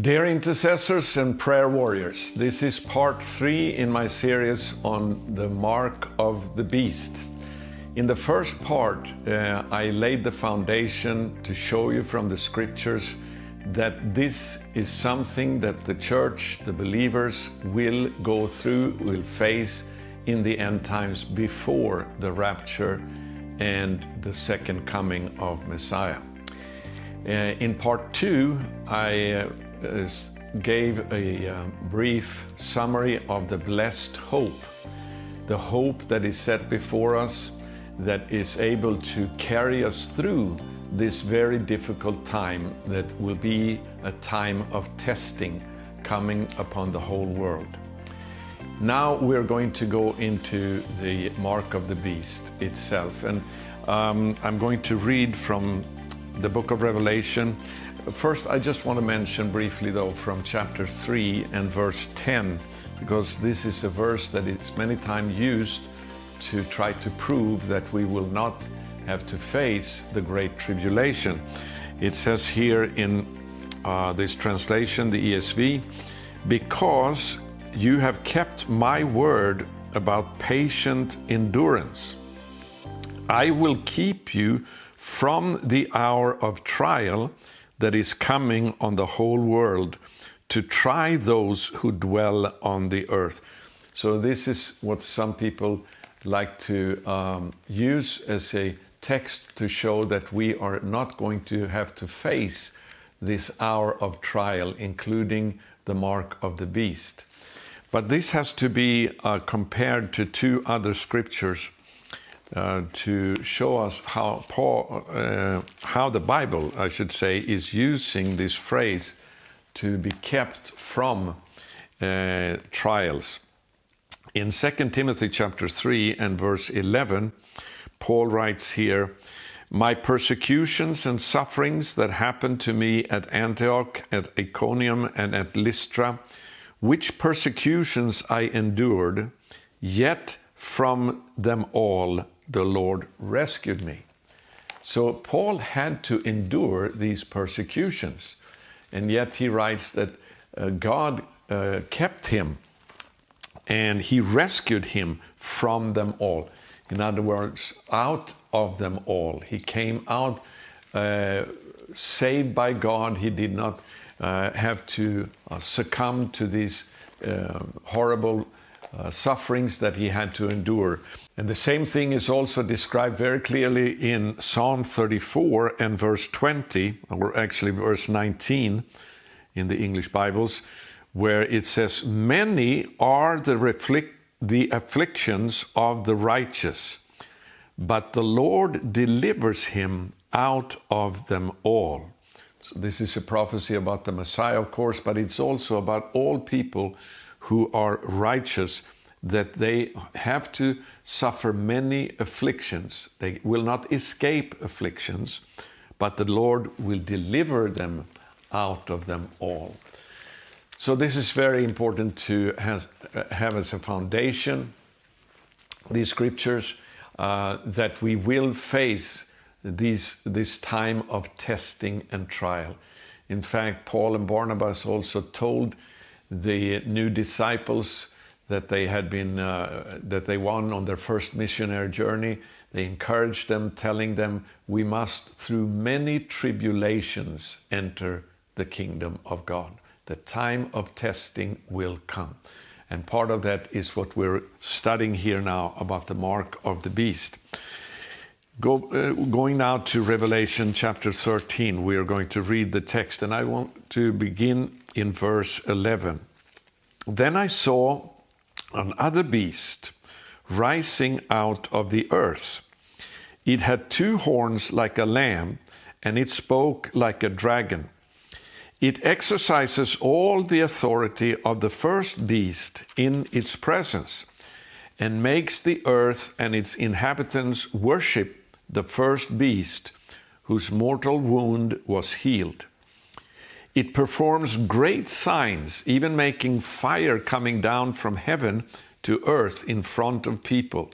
Dear intercessors and prayer warriors, this is part three in my series on the mark of the beast. In the first part, uh, I laid the foundation to show you from the scriptures that this is something that the church, the believers, will go through, will face in the end times before the rapture and the second coming of Messiah. Uh, in part two, I uh, gave a uh, brief summary of the blessed hope, the hope that is set before us that is able to carry us through this very difficult time that will be a time of testing coming upon the whole world. Now we're going to go into the mark of the beast itself. And um, I'm going to read from the book of Revelation. First, I just want to mention briefly, though, from chapter 3 and verse 10, because this is a verse that is many times used to try to prove that we will not have to face the great tribulation. It says here in uh, this translation, the ESV, because you have kept my word about patient endurance, I will keep you from the hour of trial that is coming on the whole world to try those who dwell on the earth. So, this is what some people like to um, use as a text to show that we are not going to have to face this hour of trial, including the mark of the beast. But this has to be uh, compared to two other scriptures uh, to show us how Paul, uh, how the Bible, I should say, is using this phrase to be kept from uh, trials. In 2 Timothy chapter 3 and verse 11, Paul writes here, My persecutions and sufferings that happened to me at Antioch, at Iconium, and at Lystra, which persecutions I endured, yet from them all the Lord rescued me. So Paul had to endure these persecutions, and yet he writes that uh, God uh, kept him and he rescued him from them all. In other words, out of them all. He came out uh, saved by God. He did not uh, have to uh, succumb to these uh, horrible sufferings that he had to endure. And the same thing is also described very clearly in Psalm 34 and verse 20, or actually verse 19 in the English Bibles where it says, Many are the, the afflictions of the righteous, but the Lord delivers him out of them all. So, this is a prophecy about the Messiah, of course, but it's also about all people who are righteous, that they have to suffer many afflictions. They will not escape afflictions, but the Lord will deliver them out of them all. So this is very important to have, have as a foundation, these scriptures, uh, that we will face these, this time of testing and trial. In fact, Paul and Barnabas also told the new disciples that they had been uh, that they won on their first missionary journey. They encouraged them, telling them, "We must, through many tribulations, enter the kingdom of God." the time of testing will come. And part of that is what we're studying here now about the mark of the beast. Go, uh, going now to Revelation chapter 13, we are going to read the text, and I want to begin in verse 11. Then I saw another beast rising out of the earth. It had two horns like a lamb, and it spoke like a dragon. It exercises all the authority of the first beast in its presence and makes the earth and its inhabitants worship the first beast whose mortal wound was healed. It performs great signs, even making fire coming down from heaven to earth in front of people.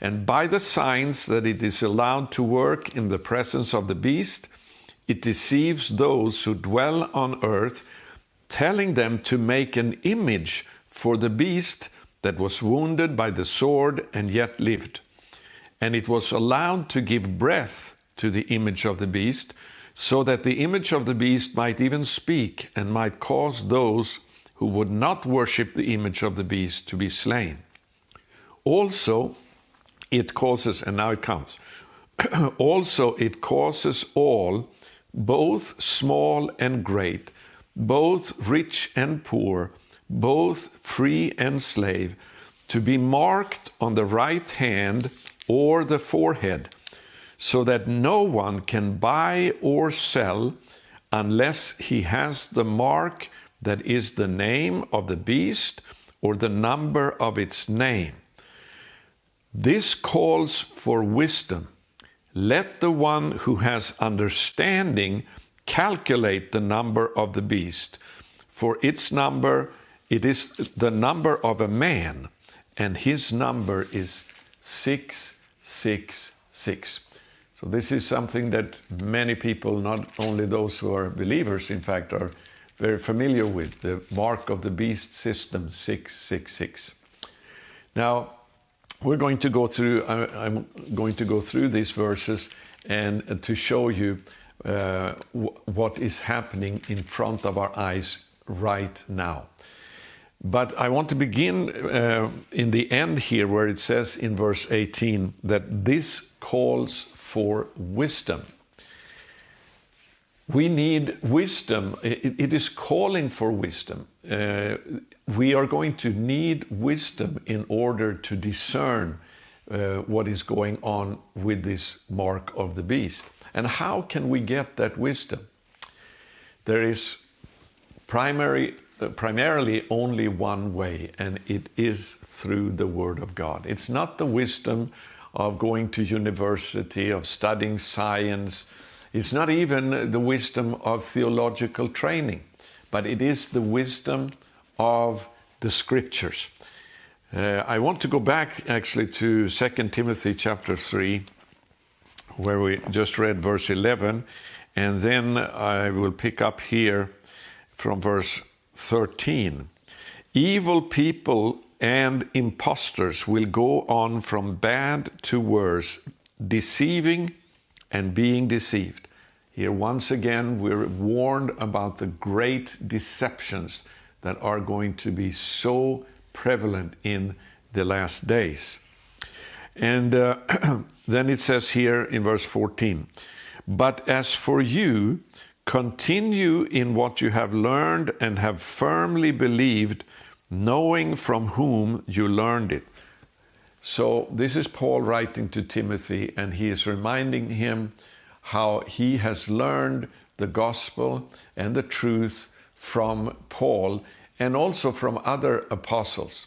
And by the signs that it is allowed to work in the presence of the beast, it deceives those who dwell on earth telling them to make an image for the beast that was wounded by the sword and yet lived. And it was allowed to give breath to the image of the beast, so that the image of the beast might even speak and might cause those who would not worship the image of the beast to be slain. Also, it causes, and now it comes, also it causes all, both small and great, both rich and poor, both free and slave, to be marked on the right hand or the forehead, so that no one can buy or sell unless he has the mark that is the name of the beast or the number of its name. This calls for wisdom. Let the one who has understanding calculate the number of the beast, for its number it is the number of a man, and his number is 666. So, this is something that many people, not only those who are believers, in fact, are very familiar with the mark of the beast system 666. Now, we're going to go through, I'm going to go through these verses and to show you uh, what is happening in front of our eyes right now. But I want to begin uh, in the end here, where it says in verse 18 that this calls for wisdom. We need wisdom. it, is calling for wisdom. Uh, we are going to need wisdom in order to discern uh, what is going on with this mark of the beast. And how can we get that wisdom? There is primary uh, primarily only one way, and it is through the Word of God. It's not the wisdom of going to university, of studying science. It's not even the wisdom of theological training, but it is the wisdom of the Scriptures. Uh, I want to go back actually to 2 Timothy chapter 3, where we just read verse 11, and then I will pick up here from verse 13. Evil people and impostors will go on from bad to worse, deceiving and being deceived. Here, once again, we're warned about the great deceptions that are going to be so prevalent in the last days. And uh, then it says here in verse 14, But as for you, Continue in what you have learned and have firmly believed, knowing from whom you learned it. So, this is Paul writing to Timothy, and he is reminding him how he has learned the gospel and the truth from Paul and also from other apostles.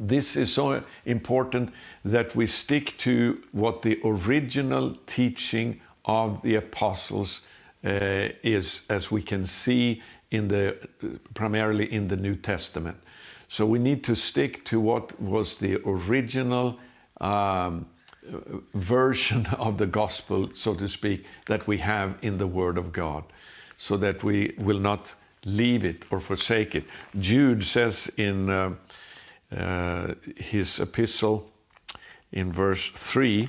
This is so important that we stick to what the original teaching of the apostles uh, is, as we can see in the primarily in the New Testament. So we need to stick to what was the original um, version of the gospel, so to speak, that we have in the Word of God, so that we will not leave it or forsake it. Jude says in uh, uh, his epistle in verse 3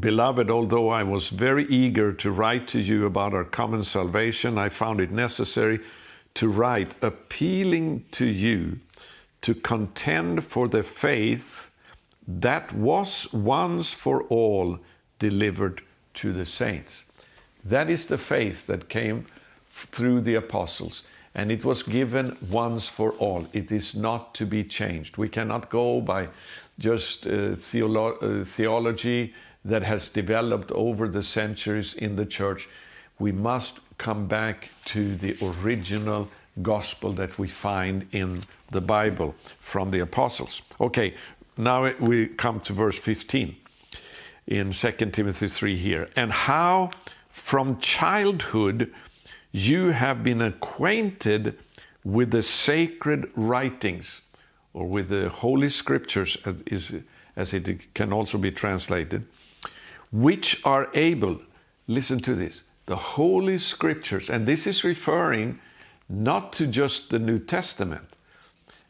Beloved, although I was very eager to write to you about our common salvation, I found it necessary to write appealing to you to contend for the faith that was once for all delivered to the saints. That is the faith that came through the apostles, and it was given once for all. It is not to be changed. We cannot go by just uh, theolo- uh, theology that has developed over the centuries in the church, we must come back to the original gospel that we find in the Bible from the apostles. Okay, now we come to verse 15 in 2 Timothy 3 here. And how from childhood you have been acquainted with the sacred writings, or with the Holy Scriptures, as it can also be translated which are able, listen to this, the Holy Scriptures, and this is referring not to just the New Testament.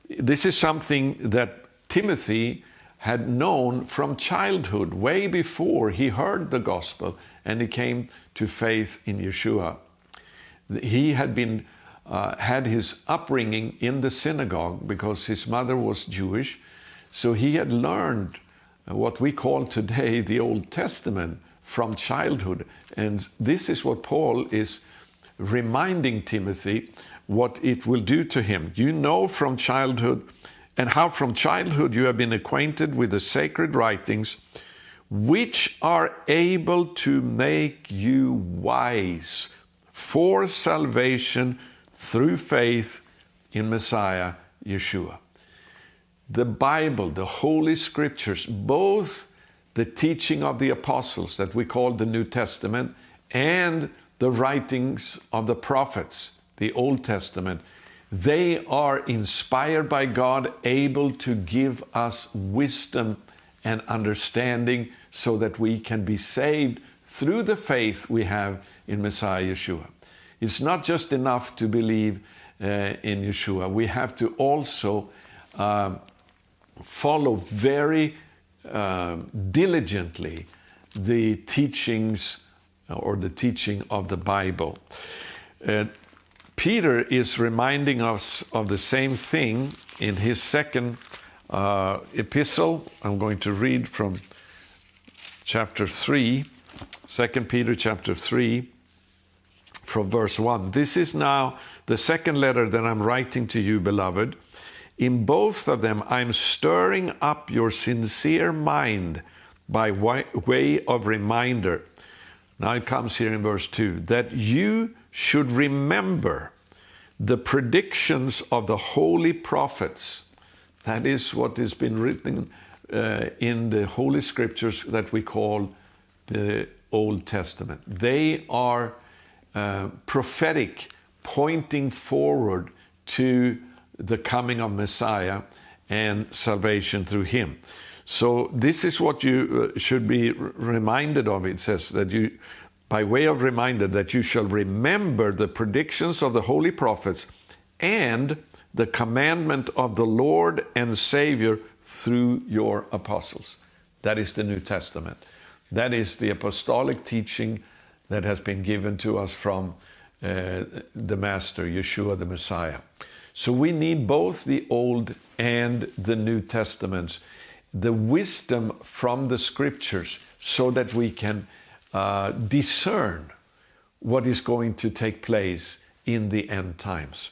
This is something that Timothy had known from childhood, way before he heard the gospel and he came to faith in Yeshua. He had been uh, had his upbringing in the synagogue because his mother was Jewish, so he had learned what we call today the Old Testament from childhood. And this is what Paul is reminding Timothy what it will do to him. You know from childhood, and how from childhood you have been acquainted with the sacred writings, which are able to make you wise for salvation through faith in Messiah Yeshua. The Bible, the Holy Scriptures, both the teaching of the apostles that we call the New Testament and the writings of the prophets, the Old Testament, they are inspired by God, able to give us wisdom and understanding so that we can be saved through the faith we have in Messiah Yeshua. It's not just enough to believe uh, in Yeshua, we have to also uh, follow very uh, diligently the teachings or the teaching of the Bible. Uh, Peter is reminding us of the same thing in his second uh, epistle. I'm going to read from chapter 3, 2 Peter chapter 3, from verse 1. This is now the second letter that I'm writing to you, beloved. In both of them, I'm stirring up your sincere mind by way of reminder. Now it comes here in verse 2 that you should remember the predictions of the holy prophets. That is what has been written uh, in the Holy Scriptures that we call the Old Testament. They are uh, prophetic, pointing forward to the coming of Messiah and salvation through Him. So, this is what you uh, should be reminded of. It says that you by way of reminder that you shall remember the predictions of the holy prophets and the commandment of the Lord and Savior through your apostles. That is the New Testament. That is the apostolic teaching that has been given to us from uh, the Master, Yeshua the Messiah. So we need both the Old and the New Testaments, the wisdom from the Scriptures, so that we can uh, discern what is going to take place in the end times.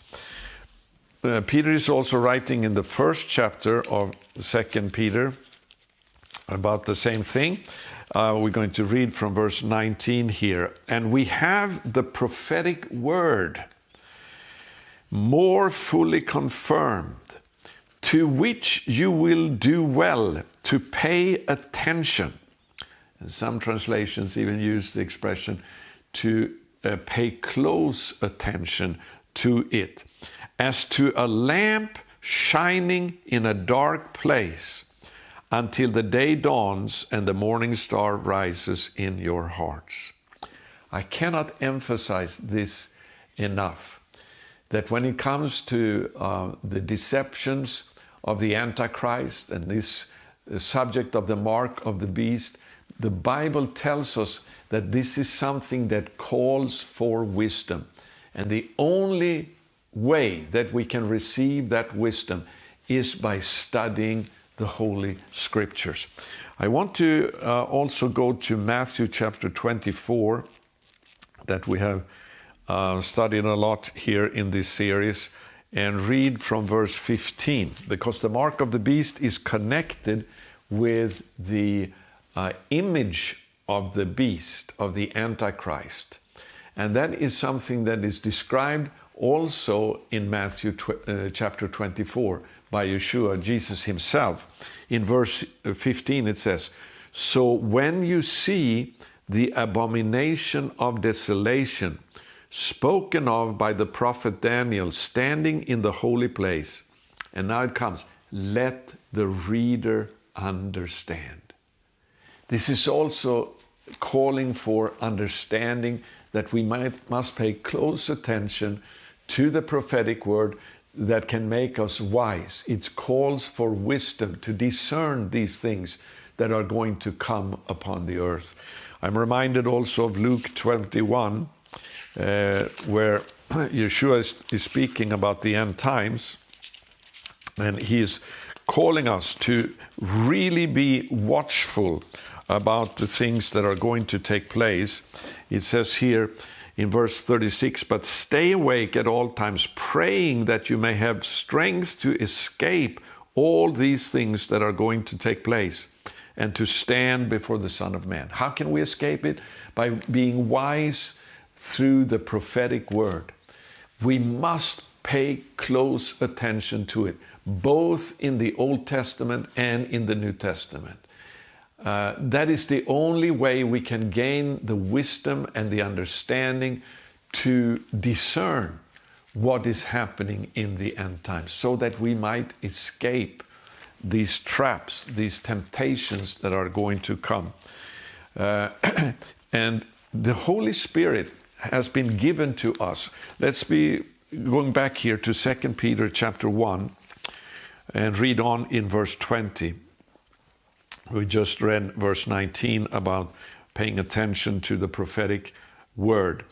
Uh, Peter is also writing in the first chapter of Second Peter about the same thing. Uh, we're going to read from verse 19 here. And we have the prophetic word more fully confirmed, to which you will do well to pay attention. And some translations even use the expression to uh, pay close attention to it, as to a lamp shining in a dark place until the day dawns and the morning star rises in your hearts. I cannot emphasize this enough that when it comes to uh, the deceptions of the Antichrist and this subject of the mark of the beast, the Bible tells us that this is something that calls for wisdom. And the only way that we can receive that wisdom is by studying the Holy Scriptures. I want to uh, also go to Matthew chapter 24, that we have uh, studied a lot here in this series, and read from verse 15, because the mark of the beast is connected with the uh, image of the beast, of the Antichrist. And that is something that is described also in Matthew tw- uh, chapter 24 by Yeshua, Jesus himself. In verse 15, it says, So when you see the abomination of desolation spoken of by the prophet Daniel standing in the holy place, and now it comes, let the reader understand. This is also calling for understanding that we might, must pay close attention to the prophetic word that can make us wise. It calls for wisdom to discern these things that are going to come upon the earth. I'm reminded also of Luke 21, uh, where Yeshua is, is speaking about the end times, and he is calling us to really be watchful about the things that are going to take place. It says here in verse 36 But stay awake at all times, praying that you may have strength to escape all these things that are going to take place and to stand before the Son of Man. How can we escape it? By being wise through the prophetic word. We must pay close attention to it, both in the Old Testament and in the New Testament. Uh, that is the only way we can gain the wisdom and the understanding to discern what is happening in the end times so that we might escape these traps, these temptations that are going to come. Uh, and the Holy Spirit has been given to us. Let's be going back here to 2 Peter chapter 1 and read on in verse 20. We just read verse 19 about paying attention to the prophetic word.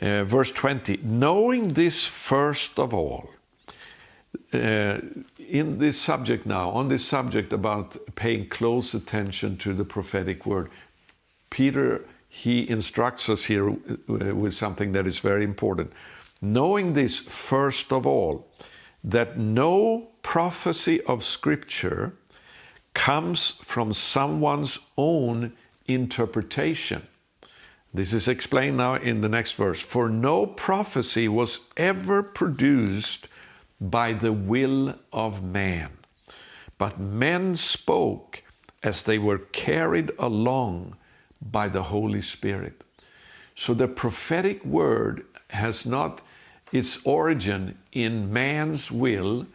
Uh, verse 20, knowing this first of all, uh, in this subject now, on this subject about paying close attention to the prophetic word, Peter he instructs us here uh, with something that is very important. Knowing this first of all, that no prophecy of Scripture comes from someone's own interpretation. This is explained now in the next verse. For no prophecy was ever produced by the will of man, but men spoke as they were carried along by the Holy Spirit. So the prophetic word has not its origin in man's will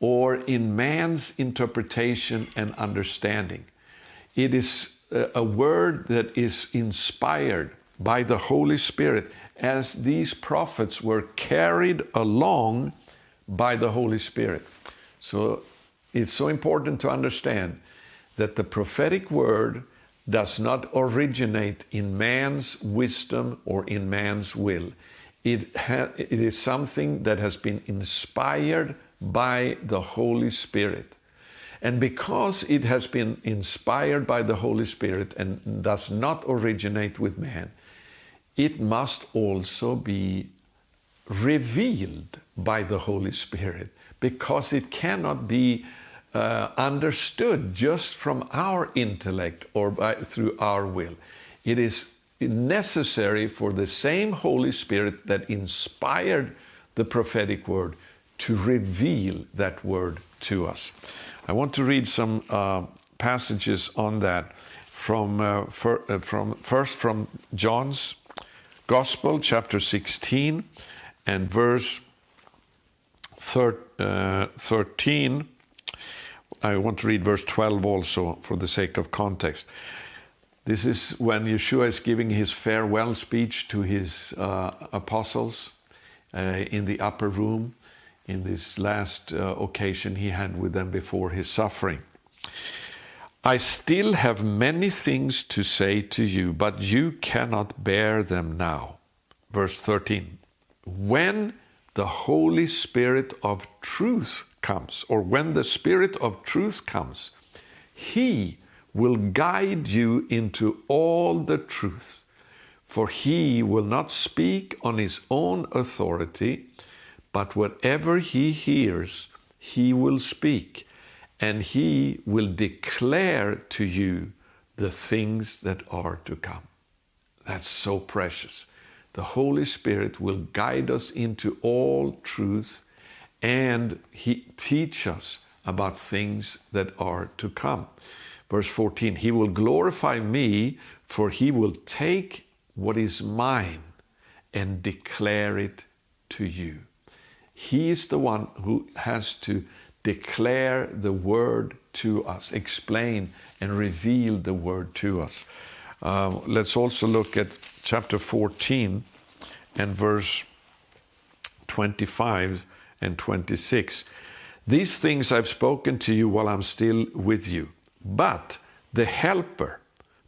or in man's interpretation and understanding. It is uh, a word that is inspired by the Holy Spirit as these prophets were carried along by the Holy Spirit. So it's so important to understand that the prophetic word does not originate in man's wisdom or in man's will. It, ha- it is something that has been inspired by the Holy Spirit. And because it has been inspired by the Holy Spirit and does not originate with man, it must also be revealed by the Holy Spirit because it cannot be uh, understood just from our intellect or by, through our will. It is necessary for the same Holy Spirit that inspired the prophetic word to reveal that word to us. I want to read some uh, passages on that from, uh, for, uh, from first from John's Gospel, chapter 16, and verse thir- uh, 13 I want to read verse 12 also for the sake of context. This is when Yeshua is giving his farewell speech to his uh, apostles uh, in the upper room in this last uh, occasion he had with them before his suffering. I still have many things to say to you, but you cannot bear them now. Verse 13. When the Holy Spirit of truth comes, or when the Spirit of truth comes, He will guide you into all the truth. For He will not speak on His own authority, but whatever He hears, He will speak, and He will declare to you the things that are to come. That's so precious. The Holy Spirit will guide us into all truth and he teach us about things that are to come. Verse 14, he will glorify me, for he will take what is mine and declare it to you. He is the one who has to declare the word to us, explain and reveal the word to us. Um, let's also look at chapter 14 and verse 25 and 26. These things I've spoken to you while I'm still with you. But the Helper,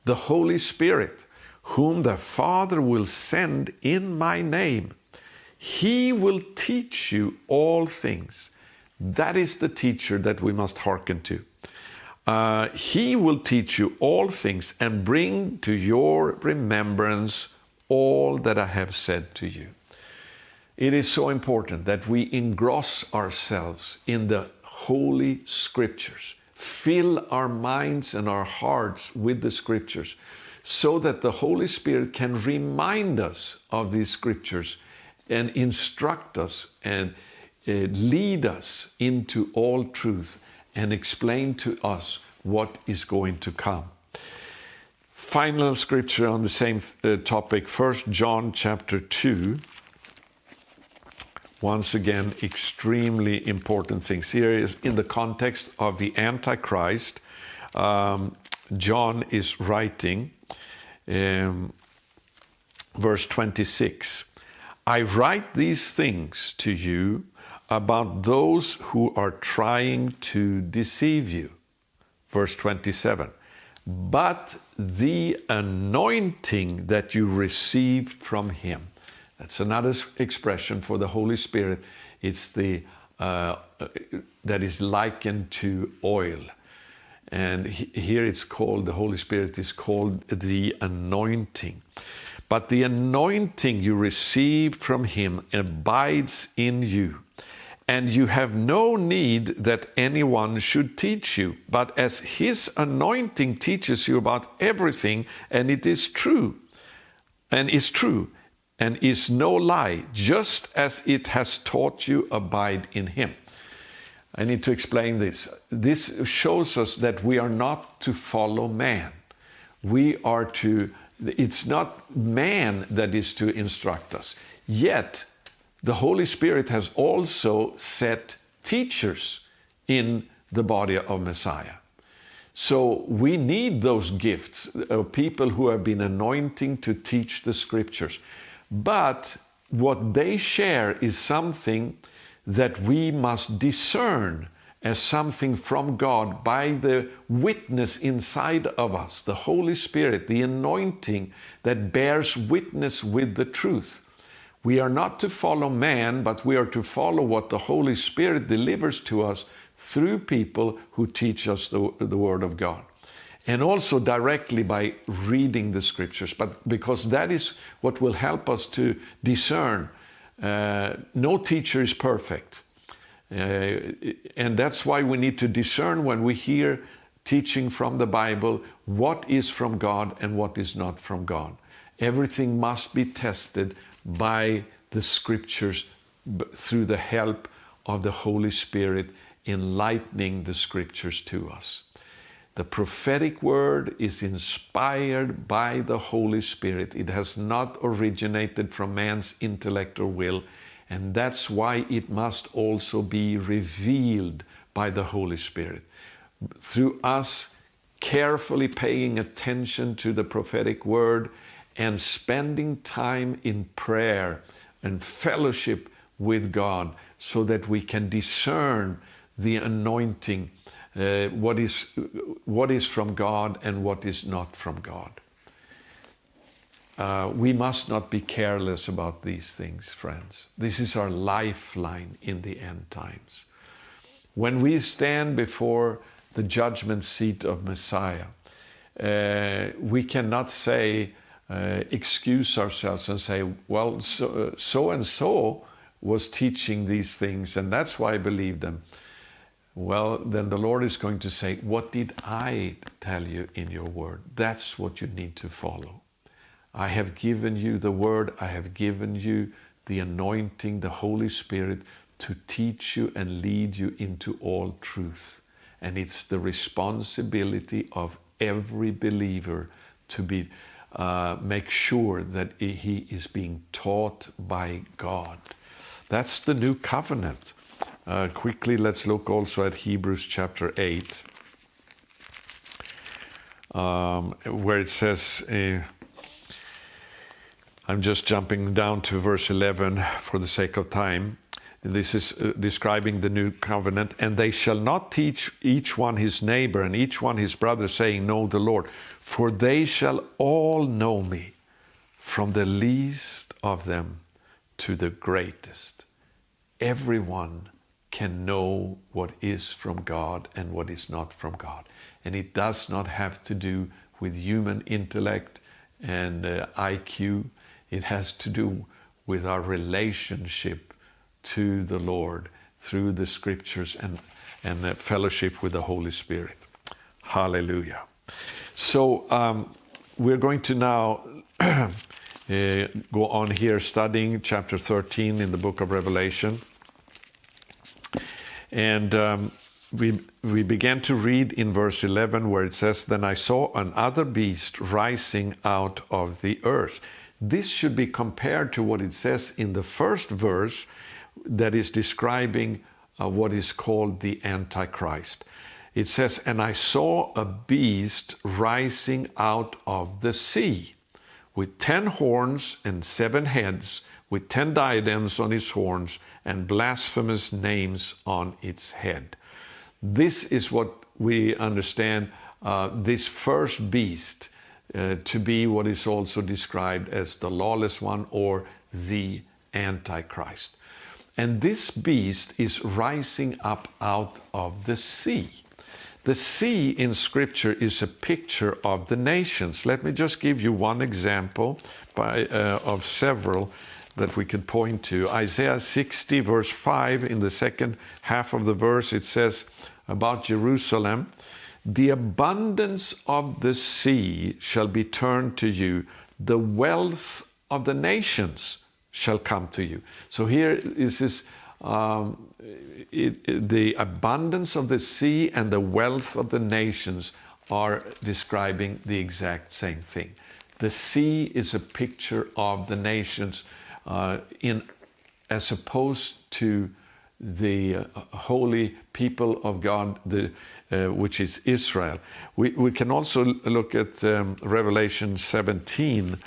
the Holy Spirit, whom the Father will send in my name, he will teach you all things. That is the teacher that we must hearken to. Uh, he will teach you all things and bring to your remembrance all that I have said to you. It is so important that we engross ourselves in the Holy Scriptures, fill our minds and our hearts with the Scriptures, so that the Holy Spirit can remind us of these Scriptures and instruct us and uh, lead us into all truth and explain to us what is going to come. Final scripture on the same uh, topic, 1 John chapter 2. Once again, extremely important things. Here is in the context of the Antichrist. Um, John is writing, um, verse 26 I write these things to you about those who are trying to deceive you. Verse 27 But the anointing that you received from him. That's another expression for the Holy Spirit. It's the uh, that is likened to oil. And here it's called, the Holy Spirit is called the anointing. But the anointing you received from him abides in you and you have no need that anyone should teach you, but as His anointing teaches you about everything, and it is true, and is true, and is no lie, just as it has taught you, abide in Him. I need to explain this. This shows us that we are not to follow man. We are to, it's not man that is to instruct us. Yet, the Holy Spirit has also set teachers in the body of Messiah. So we need those gifts of people who have been anointing to teach the scriptures. But what they share is something that we must discern as something from God by the witness inside of us, the Holy Spirit, the anointing that bears witness with the truth. We are not to follow man, but we are to follow what the Holy Spirit delivers to us through people who teach us the, the Word of God. And also directly by reading the Scriptures, but because that is what will help us to discern. Uh, no teacher is perfect. Uh, and that's why we need to discern when we hear teaching from the Bible what is from God and what is not from God. Everything must be tested by the scriptures through the help of the Holy Spirit enlightening the scriptures to us. The prophetic word is inspired by the Holy Spirit. It has not originated from man's intellect or will, and that's why it must also be revealed by the Holy Spirit. Through us carefully paying attention to the prophetic word and spending time in prayer and fellowship with God so that we can discern the anointing, uh, what, is, what is from God and what is not from God. Uh, we must not be careless about these things, friends. This is our lifeline in the end times. When we stand before the judgment seat of Messiah, uh, we cannot say, uh, excuse ourselves and say, well, so, uh, so and so was teaching these things, and that's why I believe them. Well, then the Lord is going to say, What did I tell you in your word? That's what you need to follow. I have given you the word, I have given you the anointing, the Holy Spirit to teach you and lead you into all truth. And it's the responsibility of every believer to be uh, make sure that he is being taught by God. That's the new covenant. Uh, quickly, let's look also at Hebrews chapter 8, um, where it says, uh, I'm just jumping down to verse 11 for the sake of time. This is uh, describing the new covenant. And they shall not teach each one his neighbor and each one his brother, saying, Know the Lord, for they shall all know me, from the least of them to the greatest. Everyone can know what is from God and what is not from God. And it does not have to do with human intellect and uh, IQ. It has to do with our relationship to the Lord through the scriptures and, and the fellowship with the Holy Spirit. Hallelujah. So um, we're going to now uh, go on here studying chapter 13 in the book of Revelation. And um, we, we began to read in verse 11 where it says, Then I saw another beast rising out of the earth. This should be compared to what it says in the first verse that is describing uh, what is called the Antichrist. It says, And I saw a beast rising out of the sea with ten horns and seven heads, with ten diadems on his horns and blasphemous names on its head. This is what we understand uh, this first beast uh, to be what is also described as the lawless one or the Antichrist. And this beast is rising up out of the sea. The sea in Scripture is a picture of the nations. Let me just give you one example by, uh, of several that we could point to. Isaiah 60, verse 5, in the second half of the verse, it says about Jerusalem The abundance of the sea shall be turned to you, the wealth of the nations shall come to you. So here is this. Um, it, it, the abundance of the sea and the wealth of the nations are describing the exact same thing. The sea is a picture of the nations uh, in, as opposed to the uh, holy people of God, the, uh, which is Israel. We, we can also look at um, Revelation 17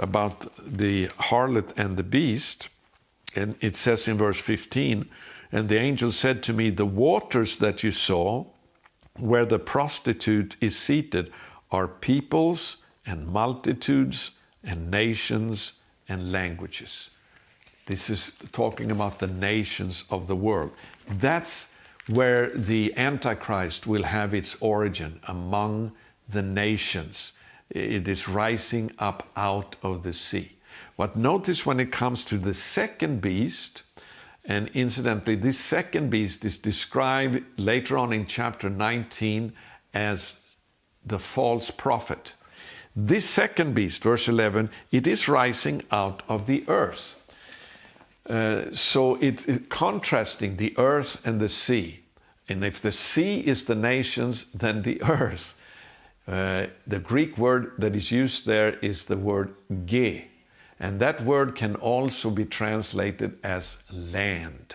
about the harlot and the beast. And it says in verse 15, and the angel said to me, The waters that you saw, where the prostitute is seated, are peoples and multitudes and nations and languages. This is talking about the nations of the world. That's where the Antichrist will have its origin among the nations. It is rising up out of the sea. But notice when it comes to the second beast, and incidentally, this second beast is described later on in chapter 19 as the false prophet. This second beast, verse 11, it is rising out of the earth. Uh, so it's it, contrasting the earth and the sea. And if the sea is the nations, then the earth. Uh, the Greek word that is used there is the word ge. And that word can also be translated as land.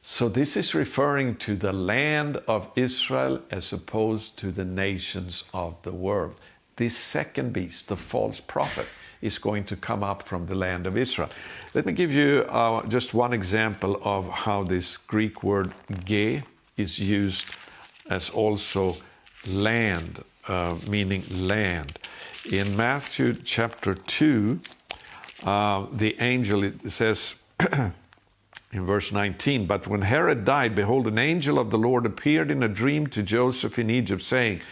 So this is referring to the land of Israel as opposed to the nations of the world this second beast, the false prophet, is going to come up from the land of Israel. Let me give you uh, just one example of how this Greek word ge is used as also land, uh, meaning land. In Matthew chapter 2, uh, the angel, says in verse 19, But when Herod died, behold, an angel of the Lord appeared in a dream to Joseph in Egypt, saying,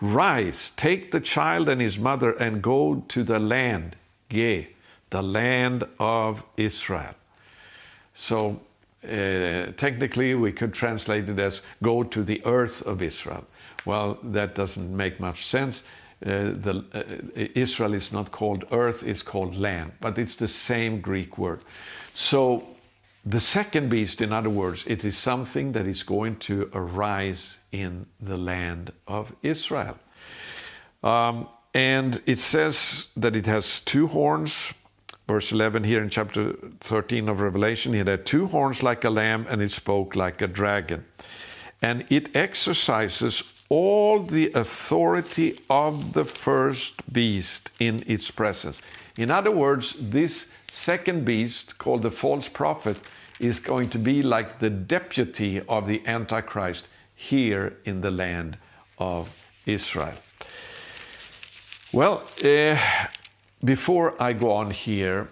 Rise, take the child and his mother and go to the land, Ge, the land of Israel. So uh, technically, we could translate it as go to the earth of Israel. Well, that doesn't make much sense. Uh, the, uh, Israel is not called earth, it's called land, but it's the same Greek word. So the second beast, in other words, it is something that is going to arise in the land of Israel. Um, and it says that it has two horns. Verse 11 here in chapter 13 of Revelation, it had two horns like a lamb and it spoke like a dragon. And it exercises all the authority of the first beast in its presence. In other words, this second beast, called the false prophet, is going to be like the deputy of the Antichrist here in the land of Israel. Well, uh, before I go on here,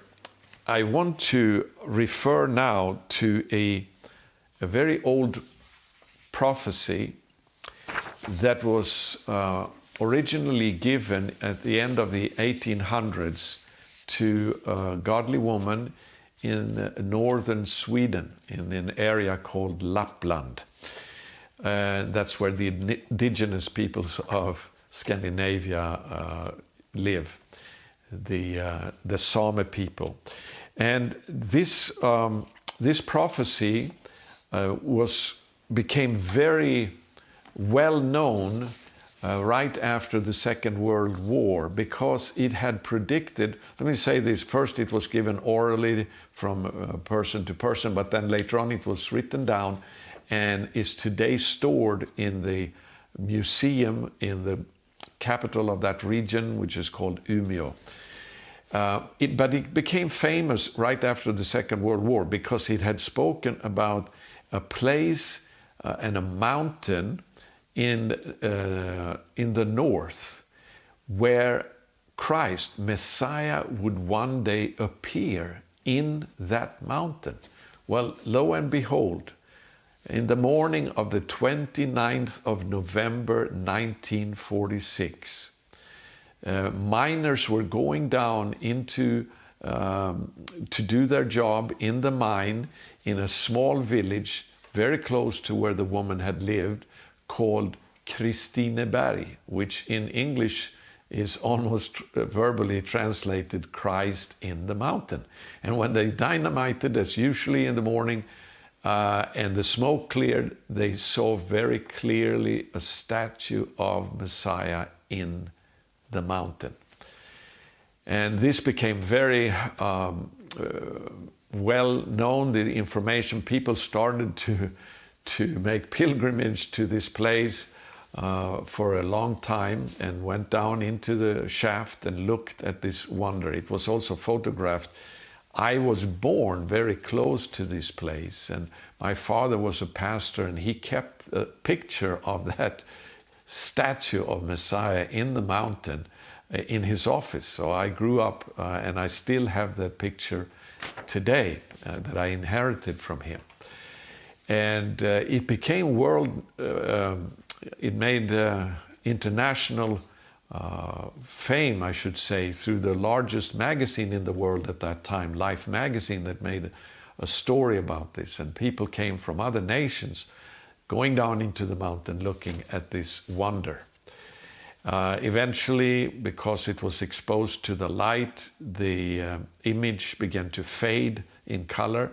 I want to refer now to a, a very old prophecy that was uh, originally given at the end of the 1800s to a godly woman in northern Sweden, in an area called Lapland. Uh, that's where the indigenous peoples of Scandinavia uh, live, the, uh, the Same people. And this, um, this prophecy was, became very well known uh, right after the Second World War because it had predicted. Let me say this first, it was given orally from uh, person to person, but then later on it was written down and is today stored in the museum in the capital of that region, which is called Umeå. Uh, it, but it became famous right after the Second World War because it had spoken about a place uh, and a mountain in, uh, in the north where Christ, Messiah, would one day appear in that mountain. Well, lo and behold, in the morning of the 29th of November 1946, uh, miners were going down into um, to do their job in the mine in a small village very close to where the woman had lived called Kristineberg, which in English is almost verbally translated Christ in the mountain. And when they dynamited, as usually in the morning, uh, and the smoke cleared, they saw very clearly a statue of Messiah in the mountain. And this became very um, uh, well known, the information. People started to, to make pilgrimage to this place uh, for a long time and went down into the shaft and looked at this wonder. It was also photographed. I was born very close to this place, and my father was a pastor, and he kept a picture of that statue of Messiah in the mountain uh, in his office. So I grew up uh, and I still have that picture today uh, that I inherited from him. And uh, it became world, uh, um, it made uh, fame, I should say, through the largest magazine in the world at that time, Life magazine, that made a story about this. And people came from other nations going down into the mountain looking at this wonder. Uh, eventually, because it was exposed to the light, the uh, image began to fade in color,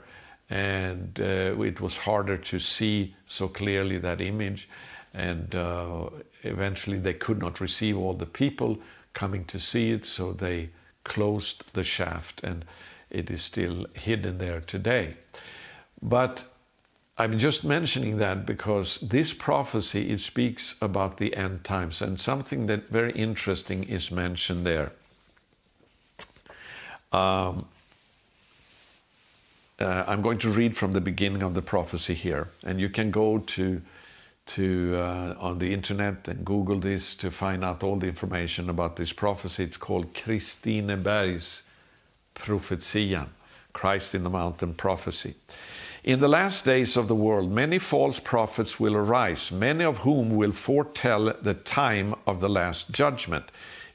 and uh, it was harder to see so clearly that image. And uh, eventually, they could not receive all the people coming to see it, so they closed the shaft, and it is still hidden there today. But I'm just mentioning that because this prophecy it speaks about the end times and something that very interesting is mentioned there. Um, uh, I'm going to read from the beginning of the prophecy here, and you can go to to uh, on the internet and Google this to find out all the information about this prophecy. It's called Christine Kristinebergs profetian, Christ in the Mountain prophecy. In the last days of the world, many false prophets will arise, many of whom will foretell the time of the last judgment.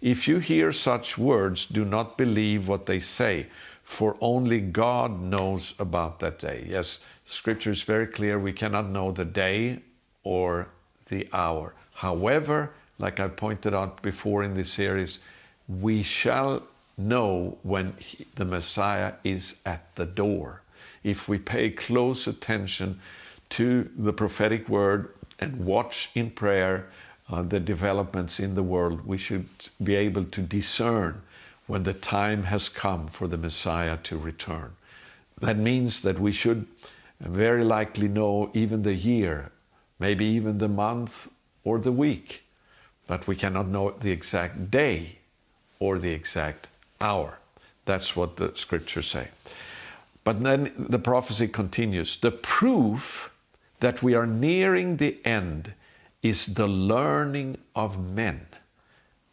If you hear such words, do not believe what they say, for only God knows about that day. Yes, Scripture is very clear. We cannot know the day or the hour. However, like I pointed out before in this series, we shall know when the Messiah is at the door if we pay close attention to the prophetic word and watch in prayer uh, the developments in the world, we should be able to discern when the time has come for the Messiah to return. That means that we should very likely know even the year, maybe even the month or the week, but we cannot know the exact day or the exact hour. That's what the scriptures say. But then the prophecy continues the proof that we are nearing the end is the learning of men,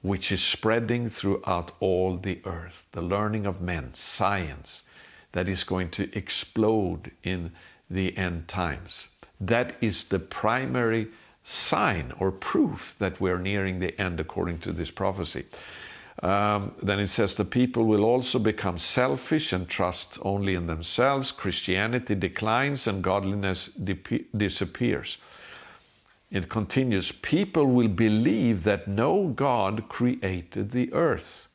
which is spreading throughout all the earth. The learning of men, science, that is going to explode in the end times. That is the primary sign or proof that we're nearing the end according to this prophecy. Um, then it says the people will also become selfish and trust only in themselves. Christianity declines and godliness disappears. It continues people will believe that no God created the earth.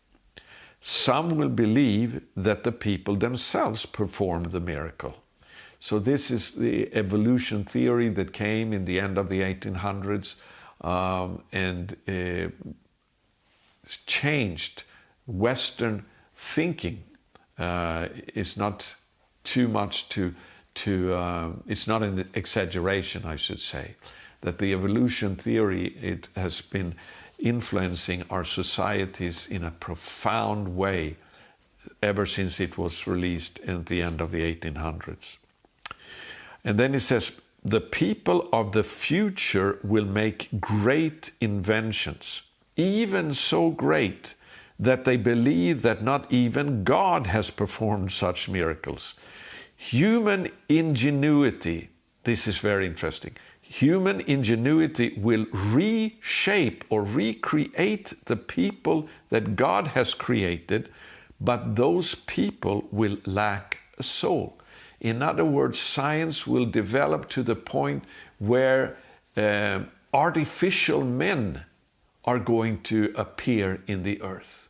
Some will believe that the people themselves performed the miracle. So, this is the evolution theory that came in the end of the 1800s um, and uh, changed Western thinking. Uh, it's not too much to, to uh, it's not an exaggeration, I should say, that the evolution theory it has been influencing our societies in a profound way ever since it was released at the end of the 1800s. And then he says, the people of the future will make great inventions even so great that they believe that not even God has performed such miracles. Human ingenuity, this is very interesting. Human ingenuity will reshape or recreate the people that God has created, but those people will lack a soul. In other words, science will develop to the point where uh, artificial men are going to appear in the earth.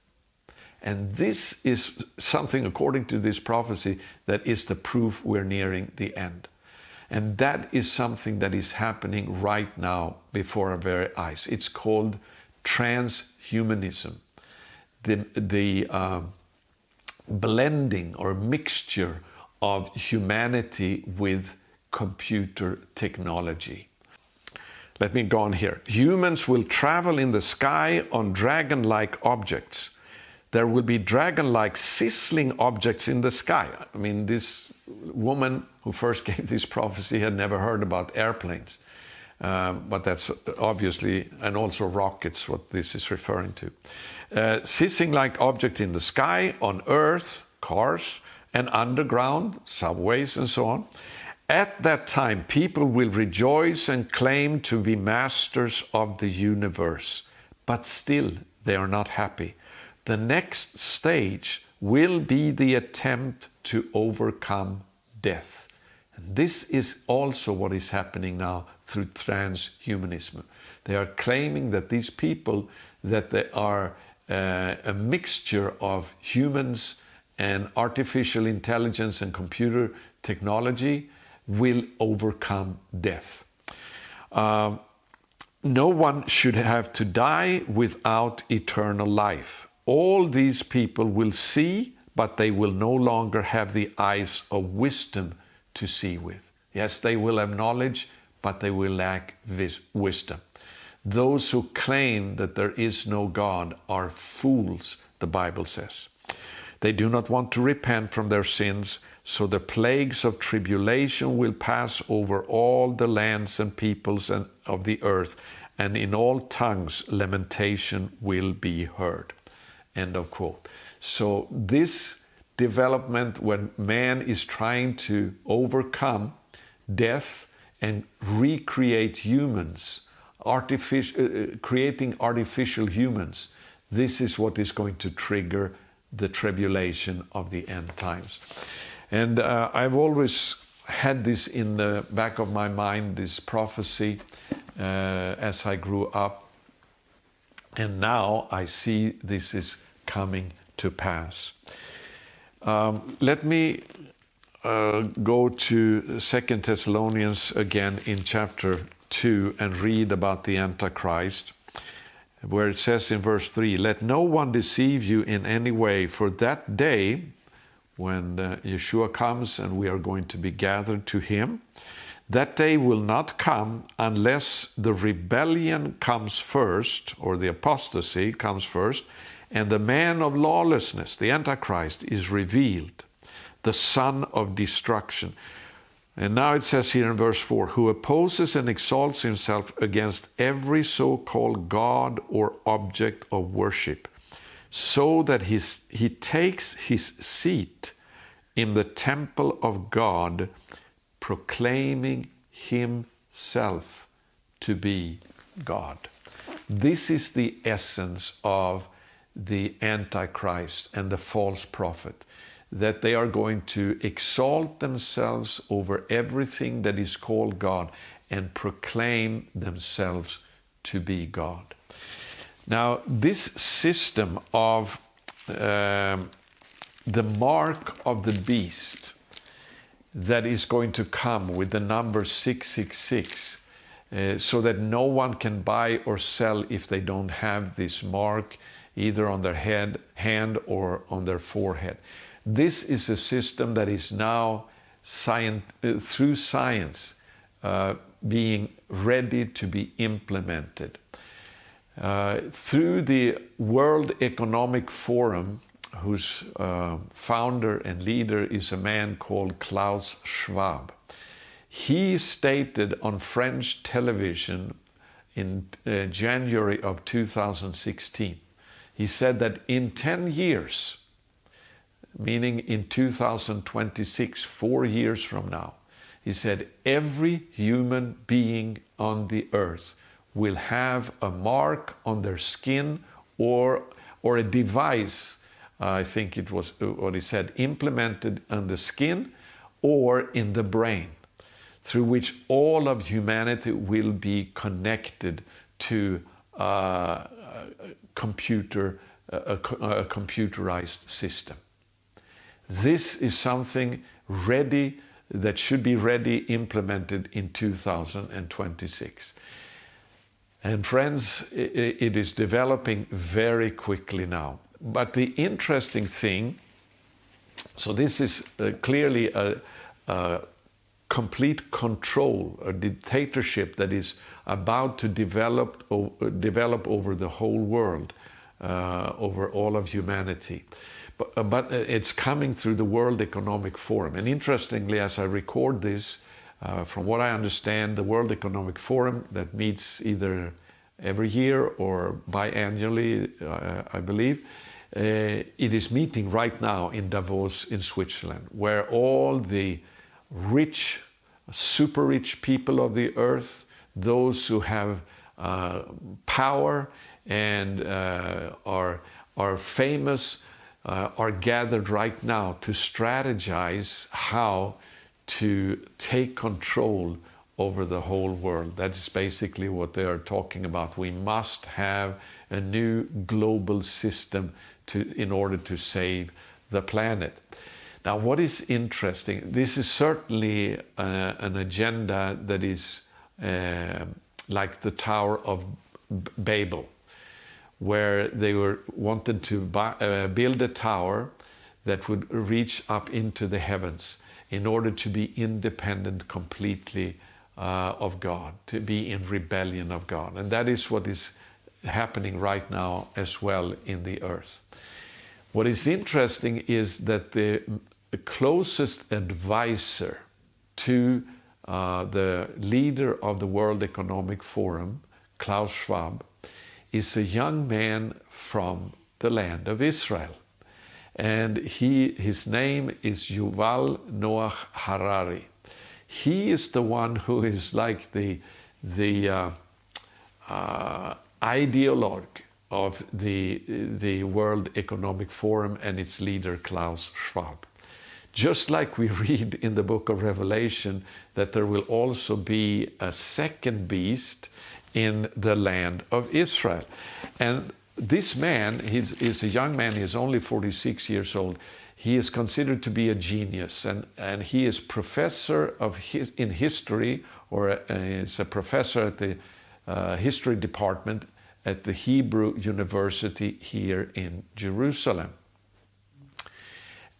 And this is something, according to this prophecy, that is the proof we're nearing the end. And that is something that is happening right now before our very eyes. It's called transhumanism. The, the uh, blending or mixture of humanity with computer technology. Let me go on here. Humans will travel in the sky on dragon like objects. There will be dragon like sizzling objects in the sky. I mean, this woman who first gave this prophecy had never heard about airplanes. Um, but that's obviously, and also rockets, what this is referring to. Uh, sizzling like objects in the sky, on earth, cars, and underground, subways, and so on. At that time, people will rejoice and claim to be masters of the universe, but still they are not happy. The next stage will be the attempt to overcome death. And this is also what is happening now through transhumanism. They are claiming that these people, that they are uh, a mixture of humans and artificial intelligence and computer technology, will overcome death. Uh, no one should have to die without eternal life. All these people will see, but they will no longer have the eyes of wisdom to see with. Yes, they will have knowledge, but they will lack wisdom. Those who claim that there is no God are fools, the Bible says. They do not want to repent from their sins so the plagues of tribulation will pass over all the lands and peoples of the earth, and in all tongues lamentation will be heard. End of quote. So, this development when man is trying to overcome death and recreate humans, artificial, uh, uh, creating artificial humans, this is what is going to trigger the tribulation of the end times. And uh, I've always had this in the back of my mind, this prophecy, uh, as I grew up. And now I see this is coming to pass. Um, let me uh, go to Second Thessalonians again in chapter 2 and read about the Antichrist, where it says in verse 3 Let no one deceive you in any way, for that day, when uh, Yeshua comes and we are going to be gathered to Him. That day will not come unless the rebellion comes first, or the apostasy comes first, and the man of lawlessness, the Antichrist, is revealed, the son of destruction. And now it says here in verse 4 who opposes and exalts himself against every so called God or object of worship, so that his, he takes his seat in the temple of God, proclaiming himself to be God. This is the essence of the Antichrist and the false prophet that they are going to exalt themselves over everything that is called God and proclaim themselves to be God. Now, this system of um, the mark of the beast that is going to come with the number 666, uh, so that no one can buy or sell if they don't have this mark either on their head, hand, or on their forehead. This is a system that is now science, uh, through science uh, being ready to be implemented. Uh, through the World Economic Forum, whose uh, founder and leader is a man called Klaus Schwab, he stated on French television in uh, January of 2016, he said that in 10 years, meaning in 2026, four years from now. He said, Every human being on the earth will have a mark on their skin or, or a device, uh, I think it was what he said, implemented on the skin or in the brain, through which all of humanity will be connected to uh, a computer, a, a computerized system. This is something ready that should be ready implemented in 2026. And friends, it is developing very quickly now. But the interesting thing so, this is uh, clearly a, a, complete control, a dictatorship that is about to develop, develop over the whole world, uh, over all of humanity. But, uh, but uh, it's coming through the World Economic Forum. And interestingly, as I record this, uh, from what I understand, the World Economic Forum that meets either every year or biannually, uh, I believe, uh, it is meeting right now in Davos in Switzerland, where all the rich, super rich people of the earth, those who have uh, power and are, are famous, uh, are gathered right now to strategize how to take control over the whole world. That's basically what they are talking about. We must have a new global system to, in order to save the planet. Now, what is interesting, this is certainly uh, an agenda that is uh, like the Tower of Babel where they were wanted to buy, uh, build a tower that would reach up into the heavens in order to be independent completely uh, of God, to be in rebellion of God. And that is what is happening right now as well in the earth. What is interesting is that the closest advisor to uh, the leader of the World Economic Forum, Klaus Schwab, is a young man from the land of Israel. And he, his name is Yuval Noah Harari. He is the one who is like the, the uh, uh, ideologue of the, the World Economic Forum and its leader, Klaus Schwab. Just like we read in the book of Revelation that there will also be a second beast in the land of Israel. And this man, he's a young man, he's only 46 years old. He is considered to be a genius, and, and he is professor of his, in history, or uh, is a professor at the uh, history department at the Hebrew University here in Jerusalem.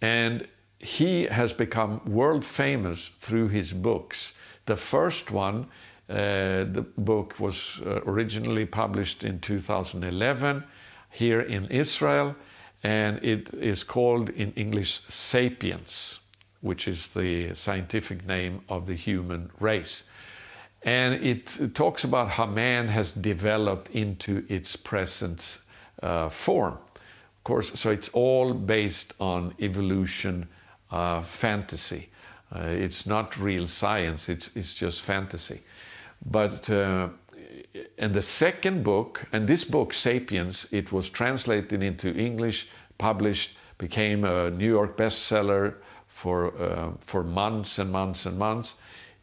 And he has become world famous through his books. The first one the book was uh, originally published in 2011. here in Israel, and it is called in English Sapiens, which is the scientific name of the human race. And it talks about how man has developed into its present uh, form. Of course, so it's all based on evolution uh, fantasy. Uh, it's not real science, it's, it's just fantasy. But uh, and the second book, and this book, Sapiens, it was translated into English, published, became a New York bestseller for, uh, for months and months and months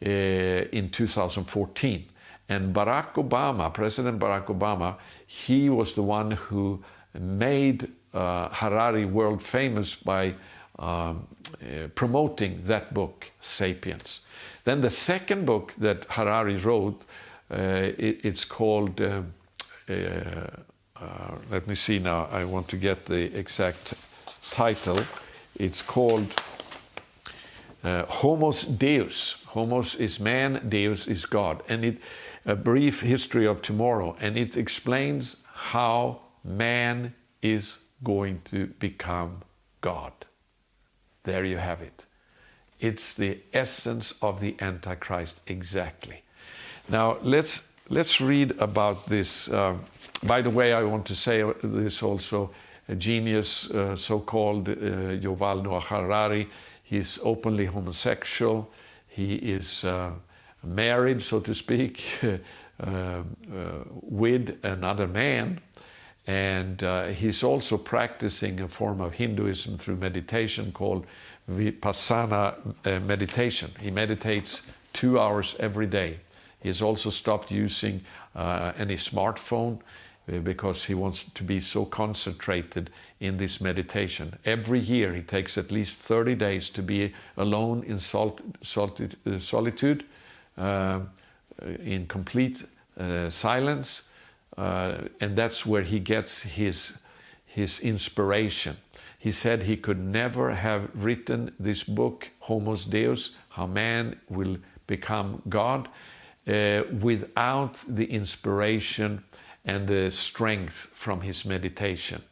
uh, in 2014. And Barack Obama, President Barack Obama, he was the one who made uh, Harari world famous by um, uh, promoting that book, Sapiens. Then the second book that Harari wrote, uh, it, it's called, uh, uh, let me see now, I want to get the exact title. It's called Homos Deus. Homos is man, Deus is God. And it, a brief history of tomorrow, and it explains how man is going to become God. There you have it. It's the essence of the Antichrist exactly. Now let's let's read about this. Uh, by the way, I want to say this also. A genius, uh, so-called uh, Yuval Noah Harari, he's openly homosexual. He is uh, married, so to speak, uh, uh, with another man. And uh, he's also practicing a form of Hinduism through meditation called Vipassana uh, meditation. He meditates two hours every day. He has also stopped using uh, any smartphone uh, because he wants to be so concentrated in this meditation. Every year he takes at least 30 days to be alone in uh, solitude, uh, in complete uh, silence, uh, and that's where he gets his, his inspiration. He said he could never have written this book, Homos Deus, How Man Will Become God, uh, without the inspiration and the strength from his meditation.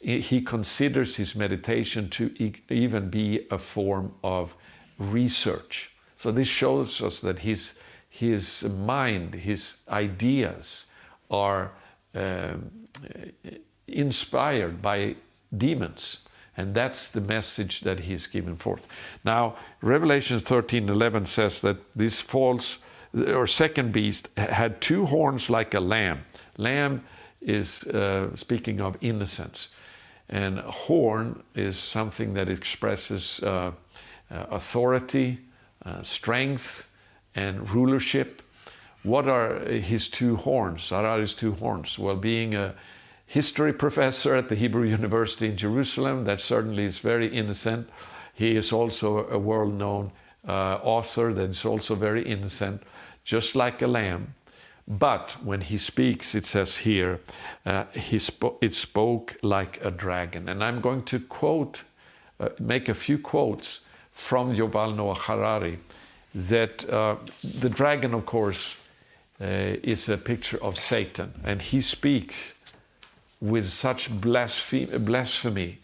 He considers his meditation to e- even be a form of research. So this shows us that his, his mind, his ideas are um, inspired by demons. And that's the message that he's given forth. Now, Revelation 13 11 says that this false or second beast had two horns like a lamb. Lamb is uh, speaking of innocence, and horn is something that expresses uh, uh, authority, uh, strength, and rulership. What are his two horns? What are his two horns? Well, being a history professor at the Hebrew University in Jerusalem. That certainly is very innocent. He is also a world known uh, author that is also very innocent, just like a lamb. But when he speaks, it says here, uh, he it spoke like a dragon. And I'm going to quote, uh, make a few quotes from Yuval Noah Harari that uh, the dragon, of course, is a picture of Satan, and he speaks with such blasphemy, blasphemy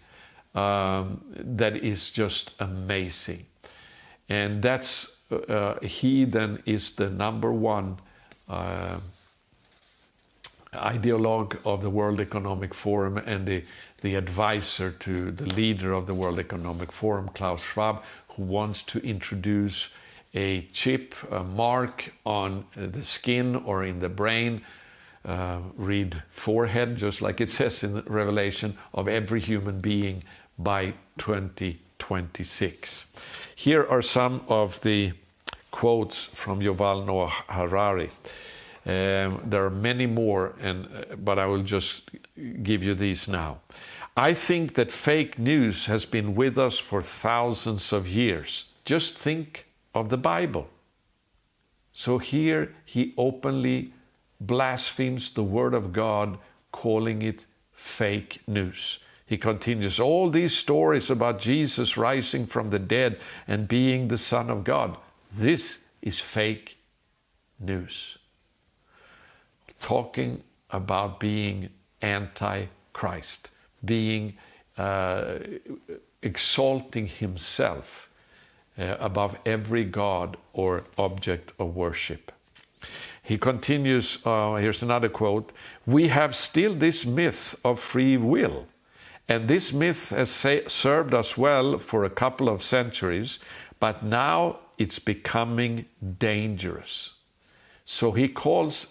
um, that is just amazing. And that's, uh, he then is the number one uh, ideologue of the World Economic Forum and the, the advisor to the leader of the World Economic Forum, Klaus Schwab, who wants to introduce a chip, a mark on the skin or in the brain uh, read forehead, just like it says in Revelation, of every human being by 2026. Here are some of the quotes from Yuval Noah Harari. Um, there are many more, and, uh, but I will just give you these now. I think that fake news has been with us for thousands of years. Just think of the Bible. So here he openly blasphemes the word of God, calling it fake news. He continues, all these stories about Jesus rising from the dead and being the Son of God, this is fake news. Talking about being anti Christ, being uh, exalting himself uh, above every god or object of worship. He continues, uh, here's another quote We have still this myth of free will, and this myth has served us well for a couple of centuries, but now it's becoming dangerous. So he calls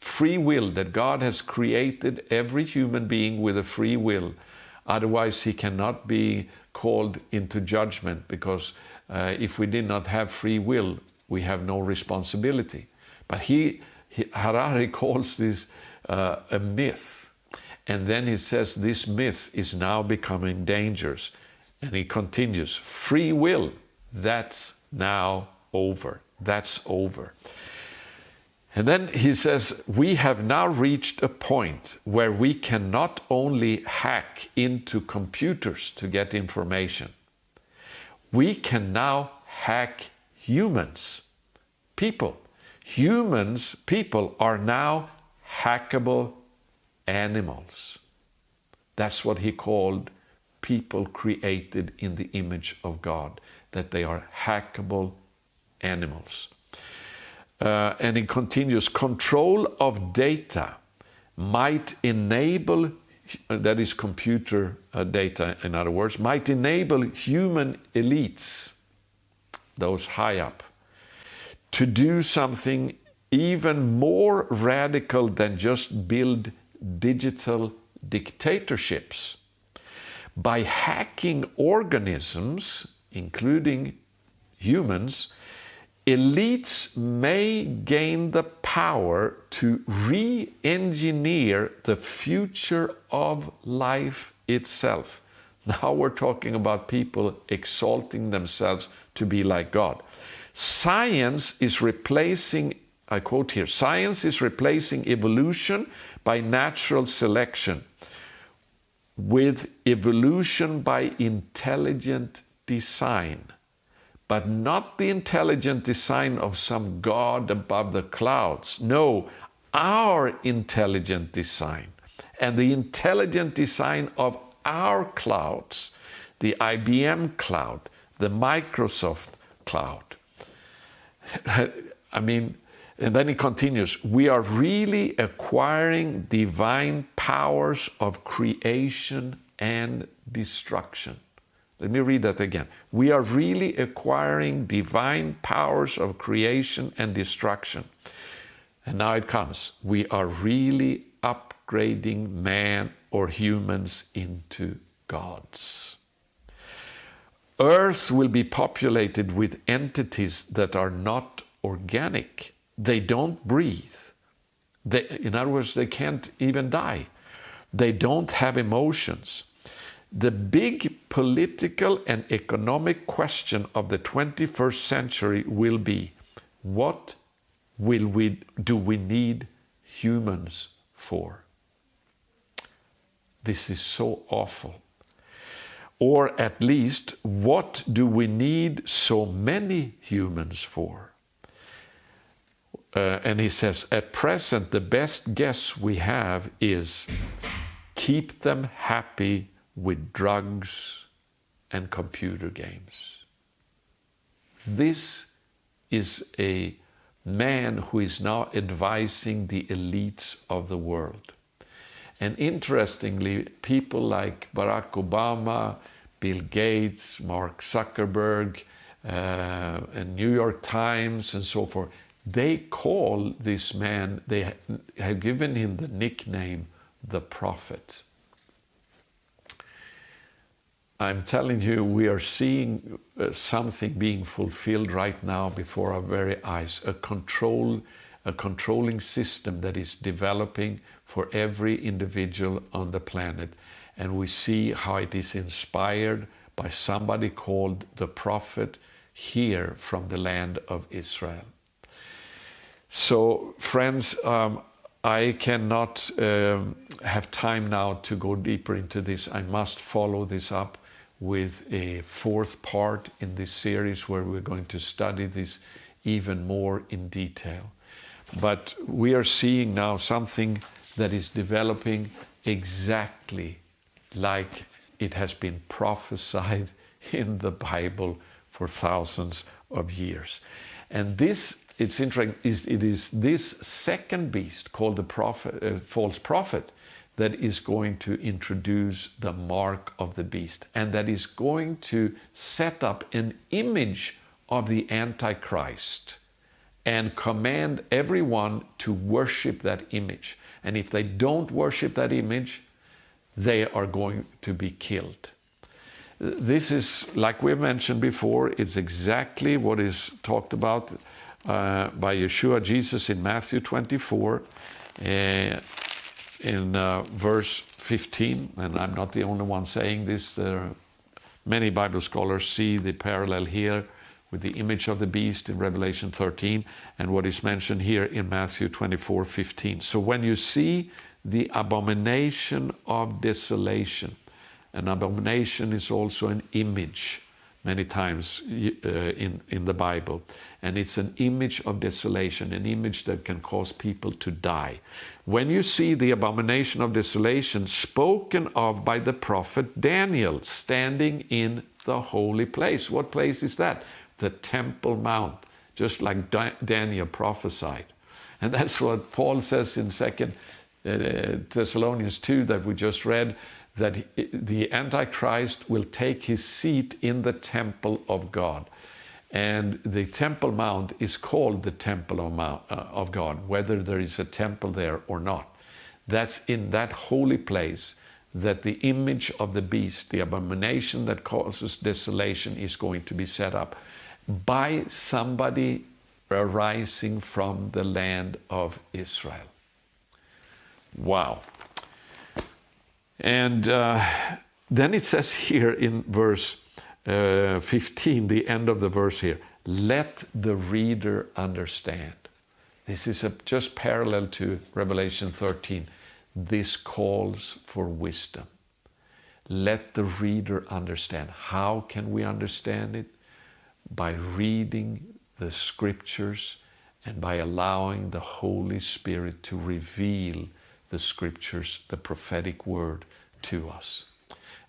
free will, that God has created every human being with a free will. Otherwise, he cannot be called into judgment because uh, if we did not have free will, we have no responsibility. But he, he Harari calls this uh, a myth. And then he says this myth is now becoming dangerous. And he continues free will, that's now over. That's over. And then he says, We have now reached a point where we can not only hack into computers to get information, we can now hack humans, people. Humans, people are now hackable animals. That's what he called people created in the image of God, that they are hackable animals. Uh, and he continues control of data might enable that is computer uh, data in other words might enable human elites those high up to do something even more radical than just build digital dictatorships by hacking organisms including humans elites may gain the power to re engineer the future of life itself. Now we're talking about people exalting themselves to be like God. Science is replacing, I quote here, science is replacing evolution by natural selection with evolution by intelligent design but not the intelligent design of some God above the clouds. No, our intelligent design and the intelligent design of our clouds, the IBM cloud, the Microsoft cloud. I mean, and then he continues, we are really acquiring divine powers of creation and destruction. Let me read that again. We are really acquiring divine powers of creation and destruction. And now it comes. We are really upgrading man or humans into gods. Earth will be populated with entities that are not organic. They don't breathe. They, in other words, they can't even die. They don't have emotions. The big political and economic question of the 21st century will be what will we, do we need humans for? This is so awful. Or at least, what do we need so many humans for? Uh, and he says, at present, the best guess we have is keep them happy with drugs and computer games. This is a man who is now advising the elites of the world. And interestingly, people like Barack Obama, Bill Gates, Mark Zuckerberg, uh, and New York Times, and so forth, they call this man, they have given him the nickname the prophet. I'm telling you, we are seeing uh, something being fulfilled right now before our very eyes. A control, a controlling system that is developing for every individual on the planet, and we see how it is inspired by somebody called the prophet here from the land of Israel. So, friends, um, I cannot um, have time now to go deeper into this. I must follow this up with a fourth part in this series where we're going to study this even more in detail. But we are seeing now something that is developing exactly like it has been prophesied in the Bible for thousands of years. And this, it's interesting, it is this second beast called the prophet, uh, false prophet that is going to introduce the mark of the beast and that is going to set up an image of the Antichrist and command everyone to worship that image. And if they don't worship that image, they are going to be killed. This is, like we've mentioned before, it's exactly what is talked about uh, by Yeshua Jesus in Matthew 24. Uh, in uh, verse 15, and I'm not the only one saying this, there many Bible scholars see the parallel here with the image of the beast in Revelation 13 and what is mentioned here in Matthew 24 15. So when you see the abomination of desolation, an abomination is also an image many times uh, in, in the Bible. And it's an image of desolation, an image that can cause people to die. When you see the abomination of desolation spoken of by the prophet Daniel standing in the holy place, what place is that? The Temple Mount, just like Daniel prophesied. And that's what Paul says in Second uh, Thessalonians 2 that we just read that the Antichrist will take his seat in the temple of God. And the Temple Mount is called the Temple of, Mount, uh, of God, whether there is a temple there or not. That's in that holy place that the image of the beast, the abomination that causes desolation, is going to be set up by somebody arising from the land of Israel. Wow. And uh, then it says here in verse uh, 15, the end of the verse here, let the reader understand. This is a, just parallel to Revelation 13. This calls for wisdom. Let the reader understand. How can we understand it? By reading the scriptures and by allowing the Holy Spirit to reveal the scriptures, the prophetic word to us.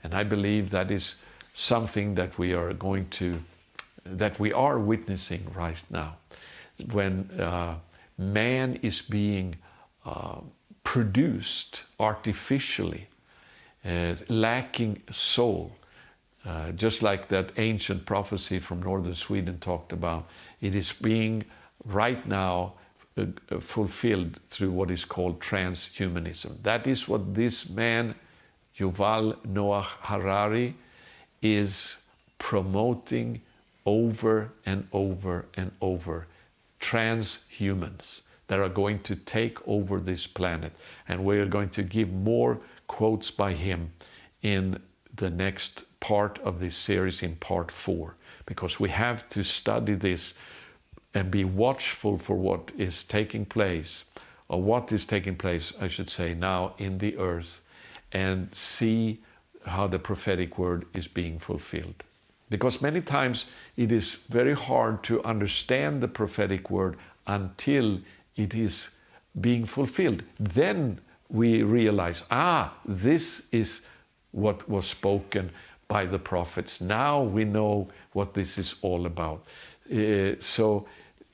And I believe that is something that we are going to, that we are witnessing right now. When uh, man is being uh, produced artificially, uh, lacking soul, uh, just like that ancient prophecy from northern Sweden talked about, it is being right now uh, fulfilled through what is called transhumanism. That is what this man, Yuval Noah Harari, is promoting over and over and over. Transhumans that are going to take over this planet. And we are going to give more quotes by him in the next part of this series, in part four, because we have to study this and be watchful for what is taking place, or what is taking place, I should say, now in the earth, and see how the prophetic word is being fulfilled. Because many times it is very hard to understand the prophetic word until it is being fulfilled. Then we realize, ah, this is what was spoken by the prophets. Now we know what this is all about. Uh, so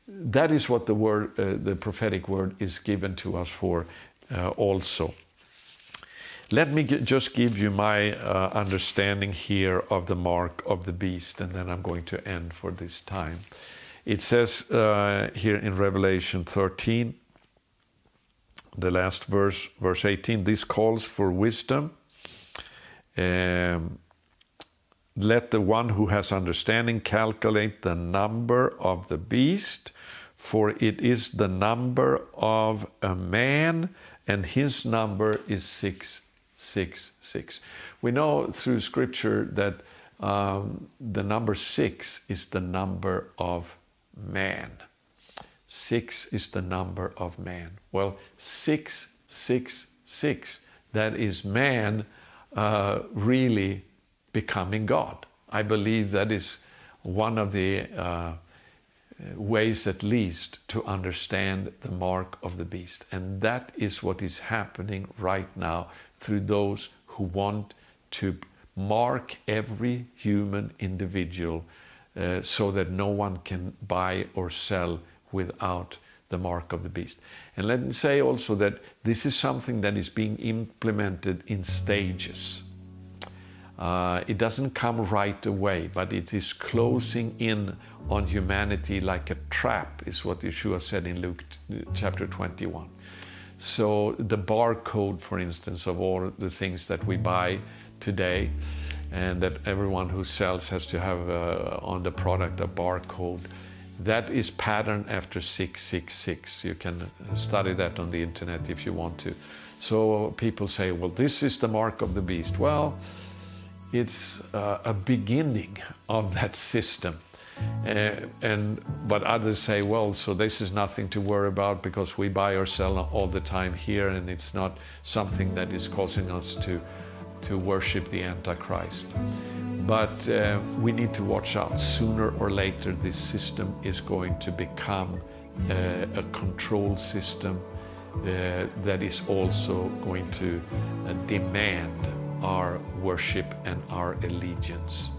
that is what the word, uh, the prophetic word, is given to us for uh, also. Let me just give you my uh, understanding here of the mark of the beast, and then I'm going to end for this time. It says uh, here in Revelation 13, the last verse, verse 18, this calls for wisdom. Um, let the one who has understanding calculate the number of the beast, for it is the number of a man, and his number is 666. We know through scripture that um, the number six is the number of man. Six is the number of man. Well, 666, that is man uh, really becoming God. I believe that is one of the uh, ways at least to understand the mark of the beast. And that is what is happening right now through those who want to mark every human individual uh, so that no one can buy or sell without the mark of the beast. And let me say also that this is something that is being implemented in stages. Uh, it doesn't come right away, but it is closing in on humanity like a trap, is what Yeshua said in Luke chapter 21. So, the barcode, for instance, of all the things that we buy today, and that everyone who sells has to have uh, on the product a barcode. That is patterned after 666. You can study that on the internet if you want to. So people say, well, this is the mark of the beast. Well, it's uh, a beginning of that system. Uh, and but others say, well, so this is nothing to worry about because we buy or sell all the time here, and it's not something that is causing us to to worship the Antichrist. But uh, we need to watch out. Sooner or later, this system is going to become uh, a control system that is also going to demand our worship and our allegiance.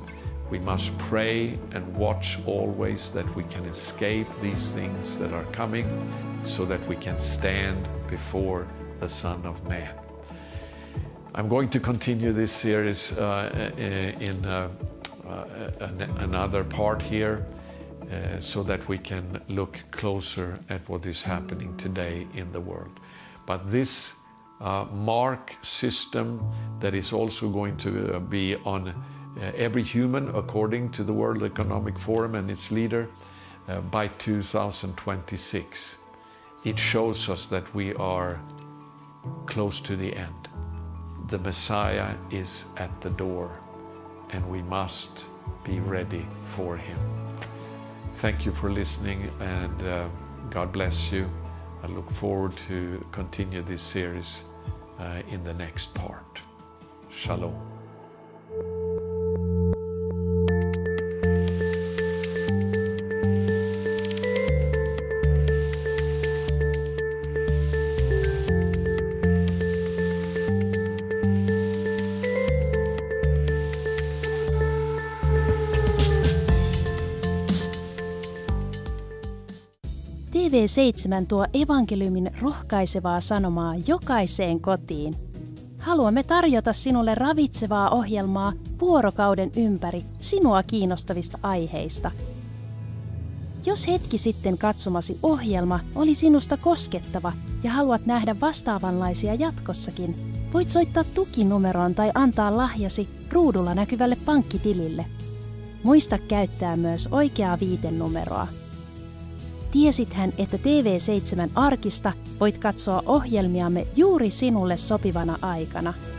We must pray and watch always that we can escape these things that are coming so that we can stand before the Son of Man. I'm going to continue this series uh, in uh, uh, another part here uh, so that we can look closer at what is happening today in the world. But this uh, mark system that is also going to uh, be on every human according to the World Economic Forum and its leader by 2026. It shows us that we are close to the end the Messiah is at the door and we must be ready for him. Thank you for listening and uh, God bless you. I look forward to continue this series uh, in the next part. Shalom. TV7 tuo evankeliumin rohkaisevaa sanomaa jokaiseen kotiin. Haluamme tarjota sinulle ravitsevaa ohjelmaa vuorokauden ympäri sinua kiinnostavista aiheista. Jos hetki sitten katsomasi ohjelma oli sinusta koskettava ja haluat nähdä vastaavanlaisia jatkossakin, voit soittaa tukinumeroon tai antaa lahjasi ruudulla näkyvälle pankkitilille. Muista käyttää myös oikeaa viitenumeroa. Tiesithän, että TV7 Arkista voit katsoa ohjelmiamme juuri sinulle sopivana aikana –